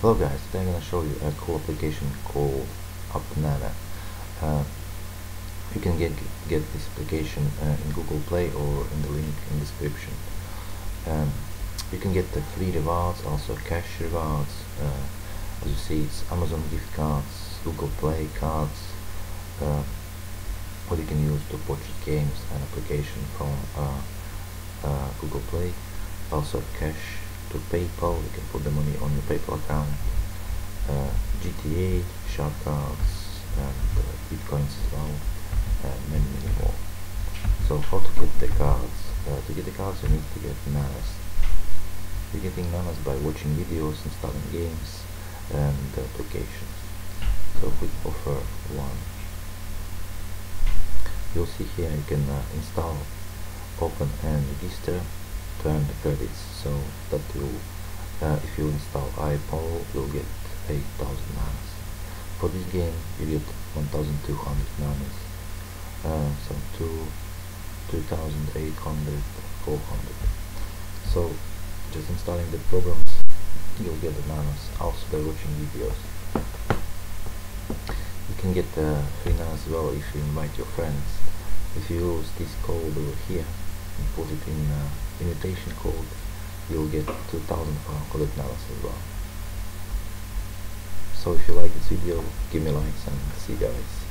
Hello guys, today I'm going to show you a cool application called AppNana. Uh, you can get get this application uh, in Google Play or in the link in description. Um, you can get the free rewards, also cash rewards. Uh, as you see, it's Amazon gift cards, Google Play cards, uh, what you can use to purchase games and application from uh, uh, Google Play. Also cash to PayPal, you can put the money on your PayPal account, uh, GTA, shark cards, and uh, bitcoins as well, and many many more. So how to get the cards? Uh, to get the cards you need to get nanas. You're getting nanas by watching videos, installing games, and applications. So quick offer one. You'll see here you can uh, install, open and register to earn the credits so that you uh, if you install iPol you'll get 8000 nanas for this game you get 1200 nanas uh, so 2 2800 400 so just installing the programs you'll get the nanas also by watching videos. You can get the free nanas as well if you invite your friends. If you use this code over here put it in uh, invitation code you'll get 2500 dollars as well. So if you like this video give me likes and see you guys